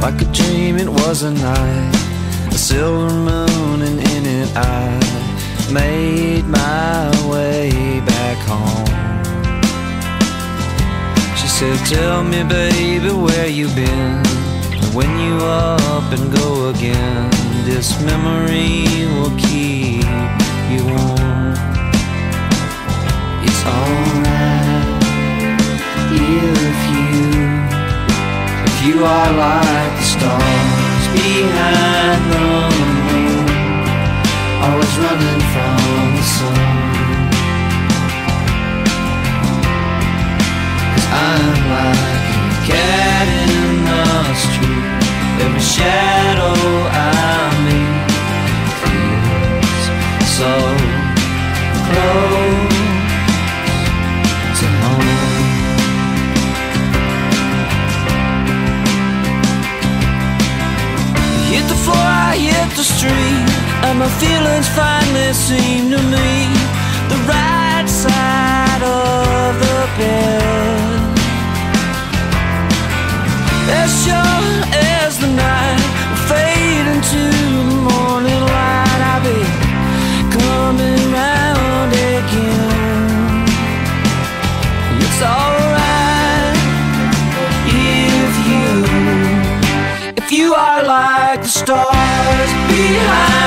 Like a dream, it was a night, a silver moon, and in it I made my way back home. She said, Tell me, baby, where you been? And when you up and go again, this memory will keep you warm. You are like the stars behind the moon, always running from the sun. Cause I'm like a cat in the street, every shadow I meet feels so close my feelings finally seem to me the right side of the bed. As sure as the night will fade into the morning light, I'll be coming round again. It's alright if you if you are like the stars behind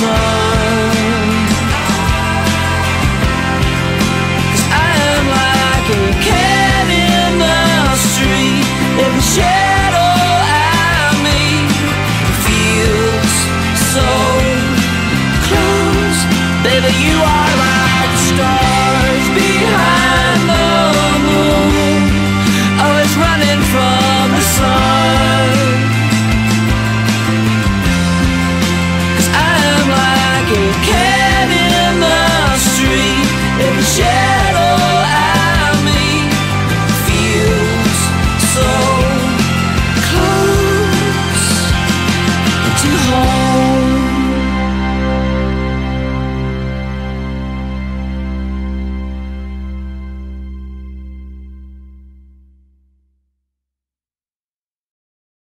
Time.